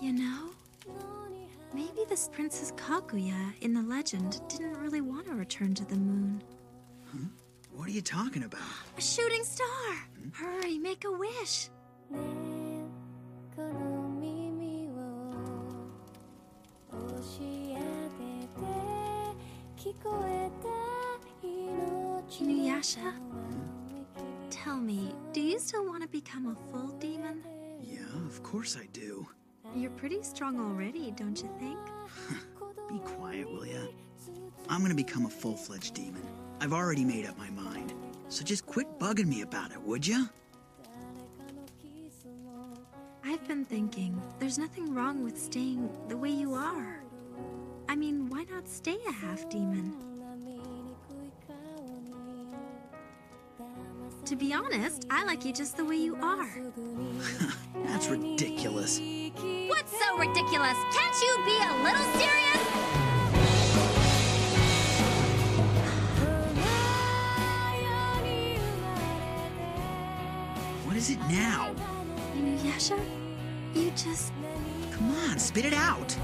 You know, maybe this Princess Kaguya in the legend didn't really want to return to the moon. Huh? What are you talking about? A shooting star! Hmm? Hurry, make a wish! Inuyasha, hmm? tell me, do you still want to become a full demon? Course I do. You're pretty strong already, don't you think? Be quiet, will ya? I'm gonna become a full fledged demon. I've already made up my mind. So just quit bugging me about it, would ya? I've been thinking, there's nothing wrong with staying the way you are. I mean, why not stay a half To be honest, I like you just the way you are. That's ridiculous. What's so ridiculous? Can't you be a little serious? What is it now? Inuyasha, you just Come on, spit it out.